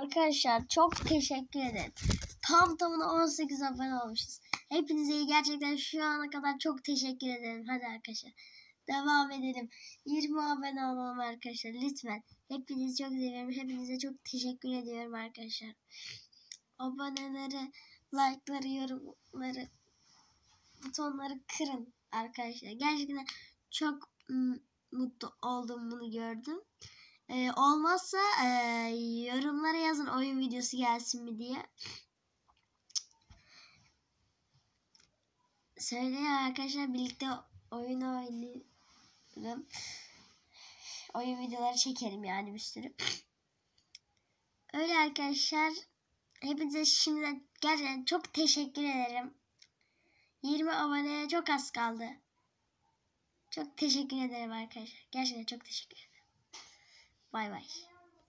Arkadaşlar çok teşekkür ederim. Tam tamına 18 abone olmuşuz. Hepinize gerçekten şu ana kadar çok teşekkür ederim. Hadi arkadaşlar. Devam edelim. 20 abone olalım arkadaşlar. Lütfen. Hepinizi çok seviyorum. Hepinize çok teşekkür ediyorum arkadaşlar. Aboneleri, like'ları, yorumları, butonları kırın arkadaşlar. Gerçekten çok mutlu oldum bunu gördüm. Ee, olmazsa e, yorumlara yazın oyun videosu gelsin mi diye. Söyleyin arkadaşlar birlikte oyun oynayalım. Oyun videoları çekelim yani bir sürü. Öyle arkadaşlar. Hepinize şimdiden gerçekten çok teşekkür ederim. 20 aboneye çok az kaldı. Çok teşekkür ederim arkadaşlar. Gerçekten çok teşekkür ederim. Bay bay.